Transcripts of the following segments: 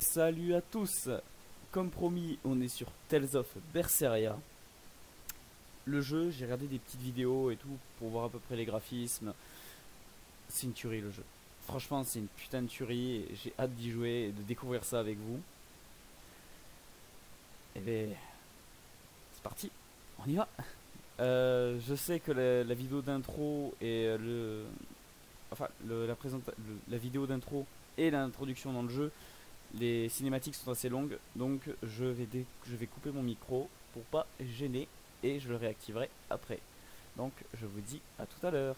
Salut à tous Comme promis, on est sur Tales of Berseria. Le jeu, j'ai regardé des petites vidéos et tout pour voir à peu près les graphismes. C'est une tuerie le jeu. Franchement, c'est une putain de tuerie j'ai hâte d'y jouer et de découvrir ça avec vous. Et ben, c'est parti, on y va. Euh, je sais que la, vidéo d'intro et le, enfin, la, la vidéo d'intro et l'introduction dans le jeu les cinématiques sont assez longues, donc je vais, couper mon micro pour pas gêner et je le réactiverai après. Donc je vous dis à tout à l'heure.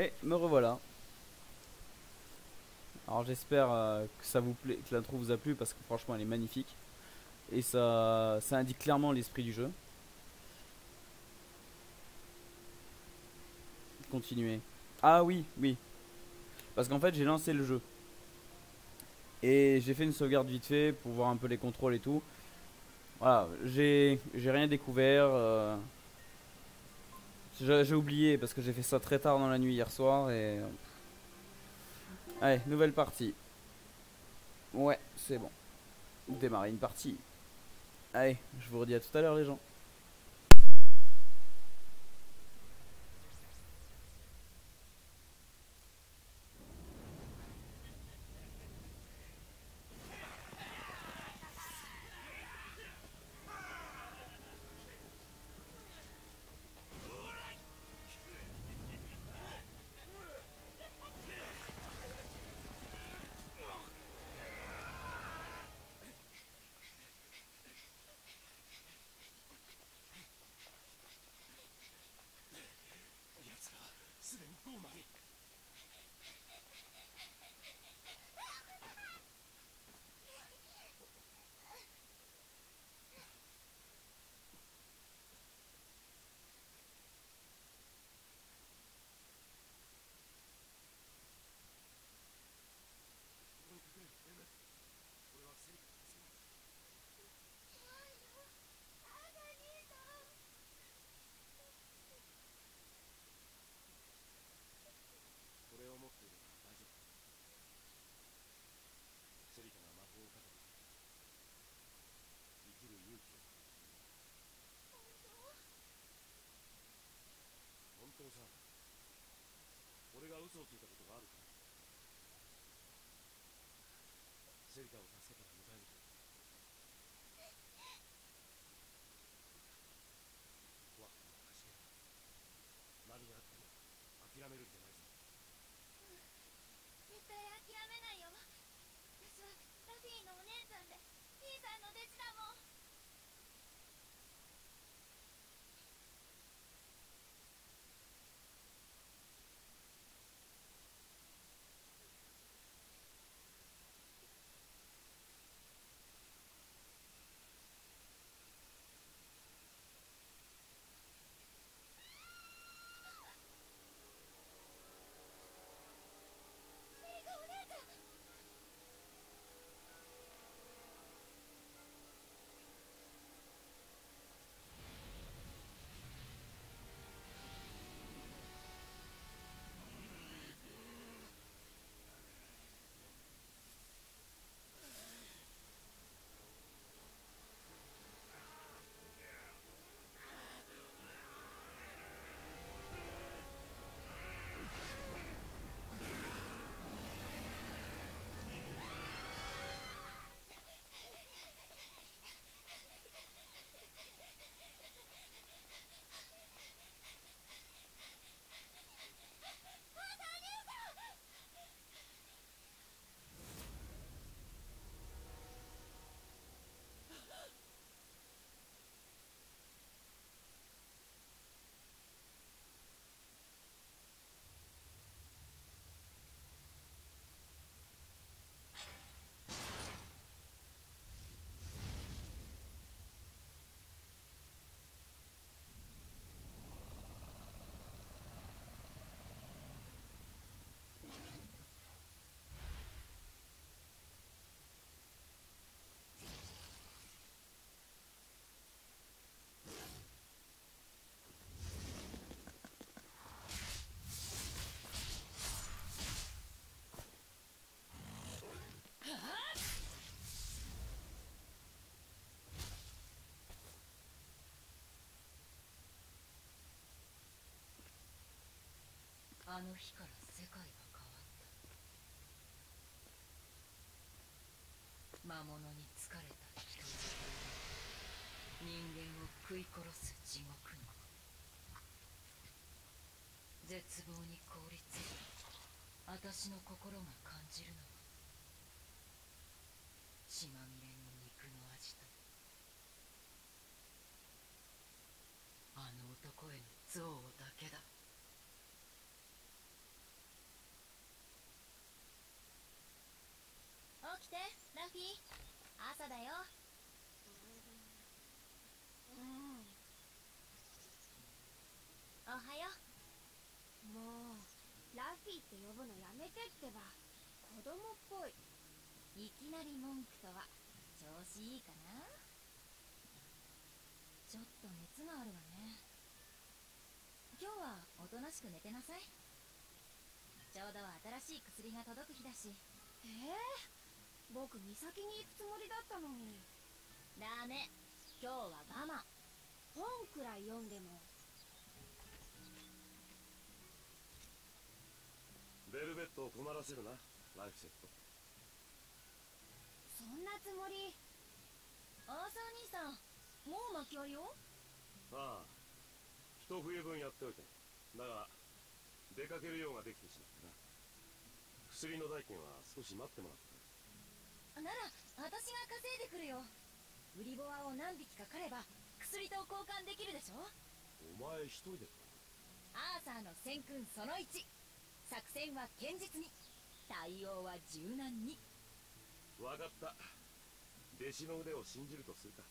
Et me revoilà. Alors j'espère euh, que ça vous plaît, que l'intro vous a plu parce que franchement elle est magnifique. Et ça, ça indique clairement l'esprit du jeu. Continuer. Ah oui, oui. Parce qu'en fait j'ai lancé le jeu. Et j'ai fait une sauvegarde vite fait pour voir un peu les contrôles et tout. Voilà, j'ai rien découvert. Euh, j'ai oublié parce que j'ai fait ça très tard dans la nuit hier soir et... Allez, nouvelle partie. Ouais, c'est bon. Démarrer une partie. Allez, je vous redis à tout à l'heure les gens. Puma. Eso. あの日から世界が変わった。魔物に疲れた人人間を食い殺す地獄の。絶望に凍りついた。私の心が感じるの。は血まみれの肉の味と。あの男への憎悪だけだ。起きてラフィ朝だよ。うん。おはよう。もうラフィって呼ぶのやめてってば。子供っぽいいきなり文句とは調子いいかな？ちょっと熱があるわね。今日はおとなしく寝てなさい。ちょうど新しい薬が届く日だし。ええ僕岬に行くつもりだったのに。ダメ。今日は我慢。本くらい読んでも。ベルベットを困らせるなライフセットそんなつもり？アーサー兄さんもう巻き割りをああ一冬分やっておいただが出かける用ができてしまってな。薬の代金は少し待ってもらったなら私が稼いでくるよ。ウリボアを何匹か狩れば薬と交換できるでしょ？お前一人でかアーサーの戦訓その1作戦は堅実に。対応は柔軟に分かった。弟子の腕を信じるとするか。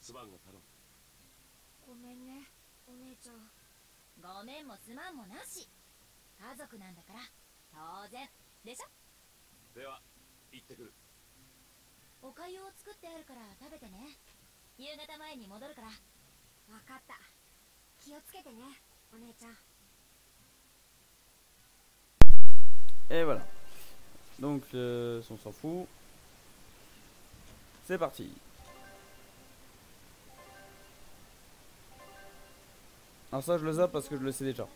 すまんが頼む。ごめんねお姉ちゃん。ごめんもすまんもなし。家族なんだから当然。でしょ？では行ってくる。おかゆを作ってあるから食べてね。夕方前に戻るから。分かった。気をつけてねお姉ちゃん。Et voilà. Donc, euh, on s'en fout. C'est parti. Alors ça, je le zappe parce que je le sais déjà.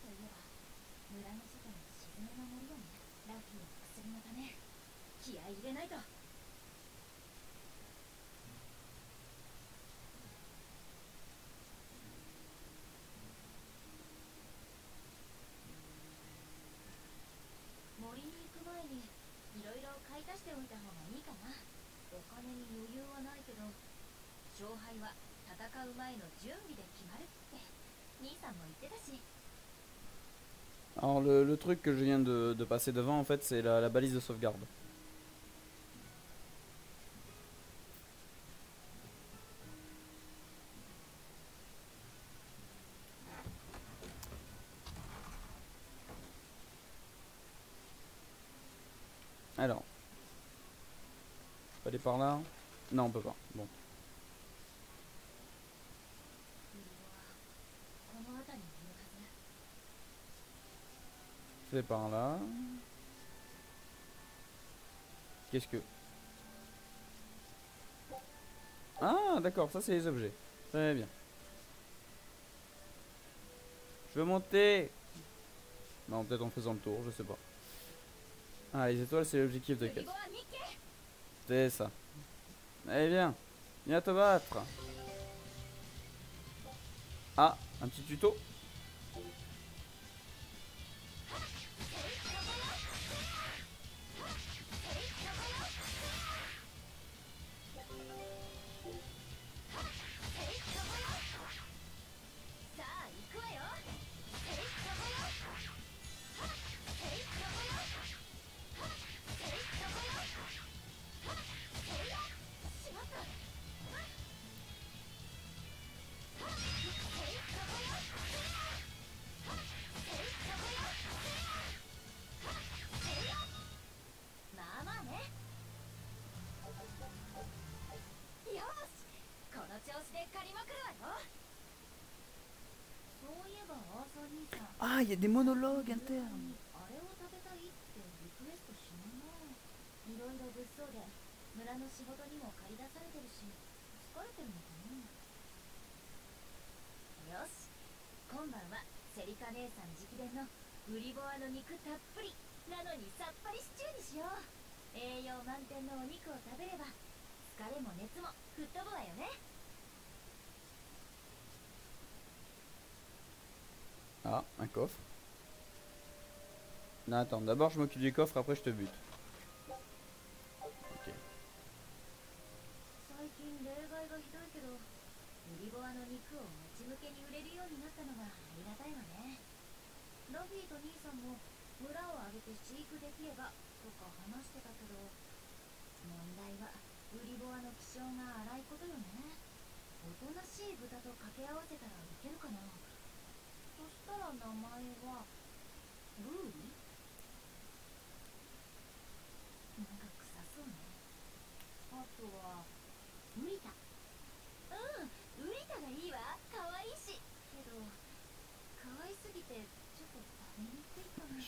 敗は戦う前の準備で決まるって兄さんも言ってたし Alors le, le truc que je viens de, de passer devant, en fait, c'est la, la balise de sauvegarde. Alors. On peut aller par là Non, on peut pas. Bon. par là. Qu'est-ce que... Ah d'accord, ça c'est les objets. Très bien. Je veux monter Non, peut-être en faisant le tour, je sais pas. Ah, les étoiles c'est l'objectif de quête. C'est ça. Eh Allez viens, viens te battre. Ah, un petit tuto. ああ、いや、デモノローゲンってるし、よし、こんばんは、セリカねえさん時期での。ウリボアの肉たっぷり。なのにさっぱりシチューにしよう。栄養満点のお肉を食べれば疲れも熱も吹っ Ah, un coffre. Non, attends, d'abord je m'occupe du coffre, après je te bute. Ok. そしたら名前はルーリなんか臭そうね。あとはウリタ。うんウリタがいいわ。かわいいし。けどかわいすぎてちょっと食べにくいかな。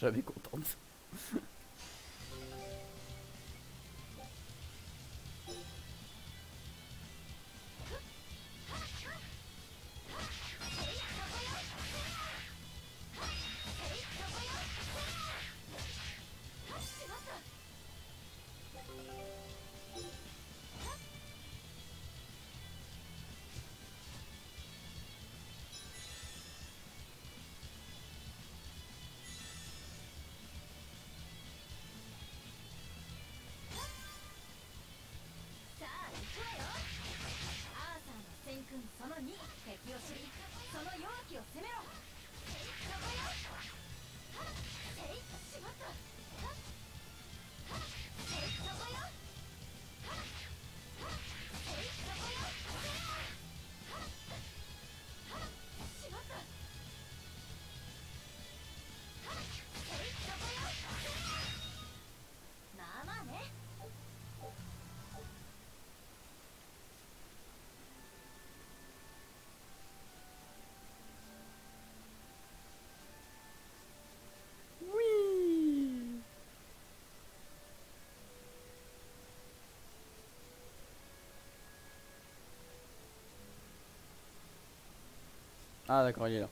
これだ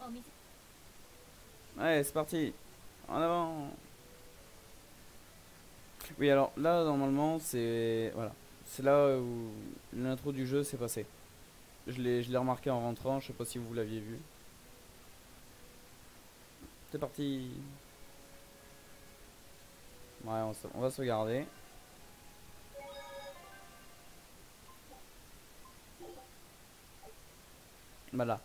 お水 Allez, c'est parti En avant Oui, alors là, normalement, c'est... Voilà. C'est là où l'intro du jeu s'est passé. Je l'ai remarqué en rentrant, je sais pas si vous l'aviez vu. C'est parti Ouais, on, se- va sauvegarder. Voilà.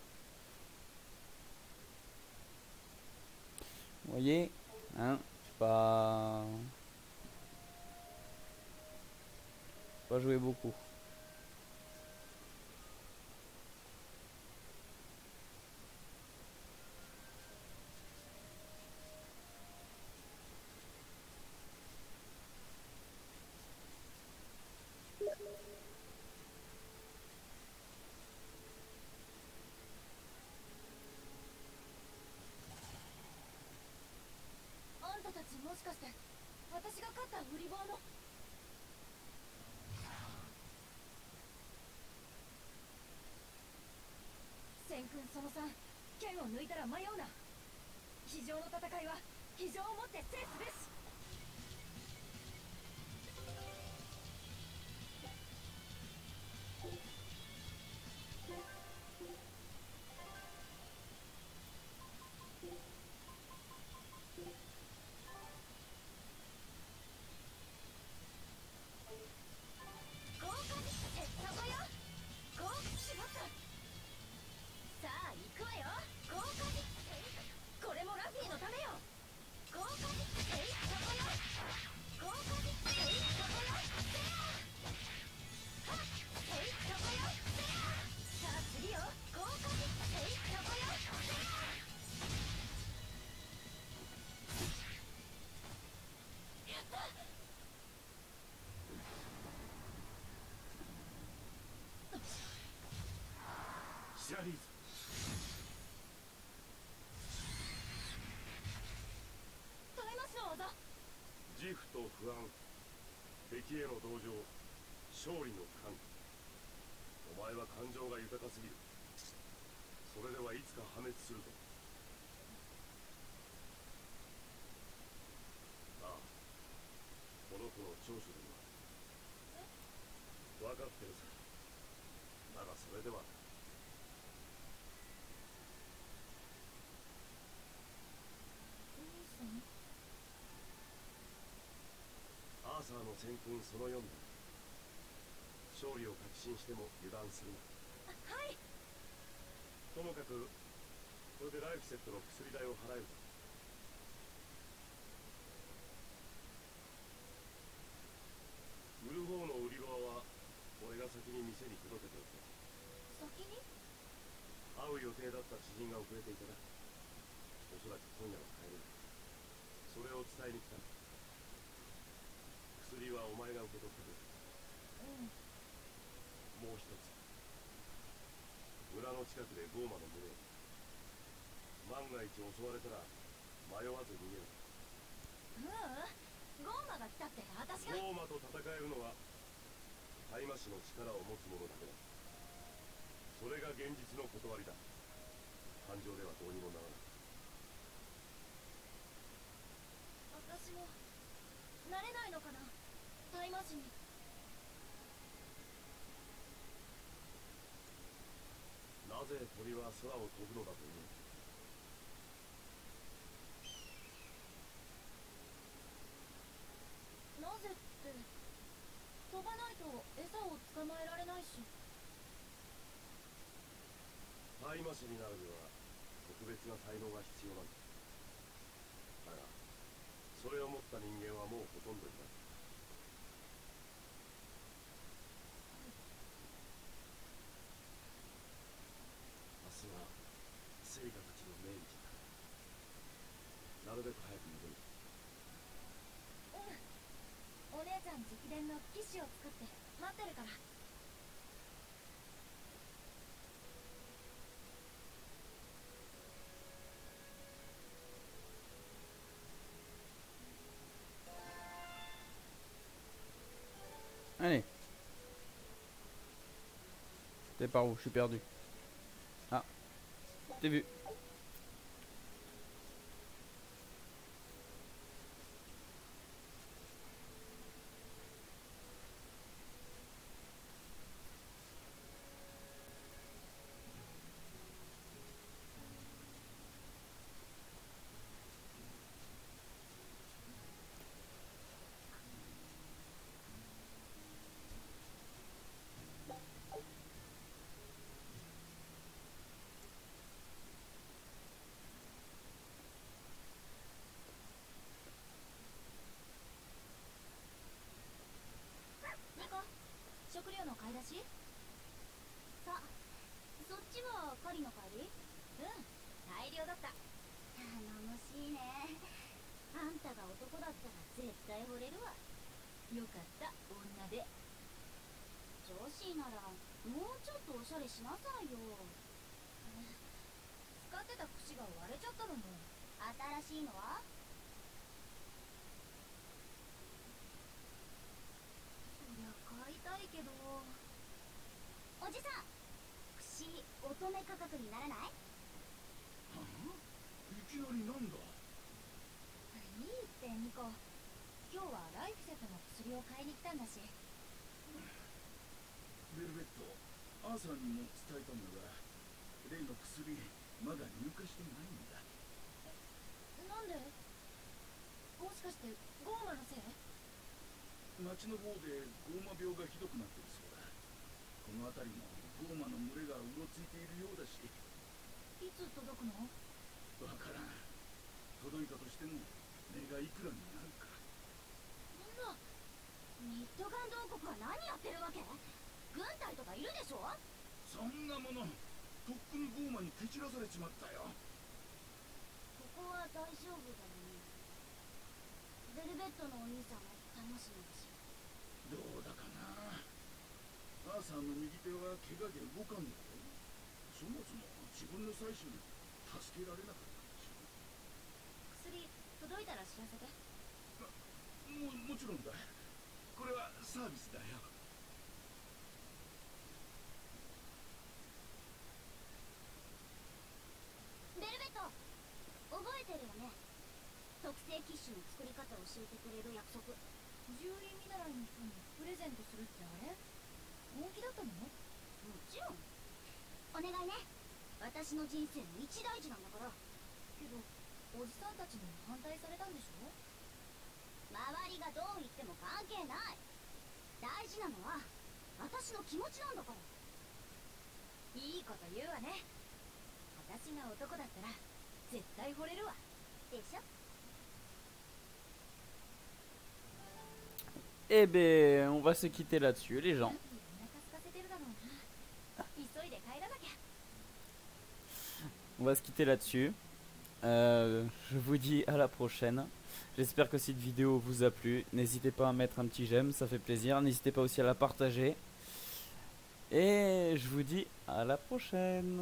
Voyez Hein J'ai pas... Pas joué beaucoup. «もしかして私が勝った売り棒の。戦訓その3剣を抜いたら迷うな。非常の戦いは非常をもって制すべし。シャリーズタイマスの技自負と不安敵への同情勝利の歓喜お前は感情が豊かすぎるそれではいつか破滅するぞ。ああこの子の長所でも分かってるさ。だがそれでは兄さんアーサーの戦訓その4だ勝利を確信しても油断するな。はい。ともかくこれでライフセットの薬代を払えるぞ。売る方の売り場は俺が先に店に届けておく。先に？会う予定だった知人が遅れていたなおそらく今夜は帰れるそれを伝えに来た薬はお前が受け取ってくれ。うんもう一つ。村の近くでゴーマの群れ。を万が一襲われたら迷わず逃げる。ううんゴーマが来たって私が。ゴーマと戦えるのは大麻師の力を持つ者だけだ。それが現実の断りだ。感情ではどうにもならない。私もなれないのかななぜ鳥は空を飛ぶのだと思う？なぜって飛ばないと餌を捕まえられないし大麻師になるには特別な才能が必要なんだだがそれを持った人間はもうほとんどいない。うんお姉ちゃん直伝の騎士を作って待ってるからう Allez. T'es par où Je suis perdu. Ah. T'es vu. 大量だった。頼もしいね。あんたが男だったら絶対惚れるわ。よかった女で。女子ならもうちょっとおしゃれしなさいよ。使ってた串が割れちゃったのも新しいのは？そりゃ買いたいけど。おじさん串乙女価格にならないきなりなんだいいってニコ今日はライフセットの薬を買いに来たんだし。ベルベットアーサーにも伝えたんだが例の薬まだ入荷してないんだ。なんで？もしかしてゴーマのせい？町の方でゴーマ病がひどくなってるそうだ。この辺りもゴーマの群れがうろついているようだし。いつ届くの？わからん。届いたとしても値がいくらになる？ミッドガンド王国は何やってるわけ？軍隊とかいるでしょ？そんなものとっくにゴーマに蹴散らされちまったよ。ここは大丈夫だよねベルベットのお兄さんも楽しみだしどうだかな。アーサーの右手は怪我で動かんだろそそもそも自分の妻子に助けられなかったんでしょ？薬届いたら知らせて。ももちろんだこれはサービスだよ。ベルベット覚えてるよね？特製キッシュの作り方を教えてくれる約束。獣医見習いの人にプレゼントするってあれ？本気だったの？もちろん。お願いね。私の人生の一大事なんだから。けどおじさんたちに反対されたんでしょ？周りがどう言っても関係ない大事なのは私の気持ちなんだからいいこと言うわね私が男だったら絶対惚れるわでしょ Eh ben, on va se quitter là-dessus, les gens. On va se quitter là-dessus. Euh, je vous dis à la prochaine. J'espère que cette vidéo vous a plu. N'hésitez pas à mettre un petit j'aime, ça fait plaisir. N'hésitez pas aussi à la partager. Et je vous dis à la prochaine.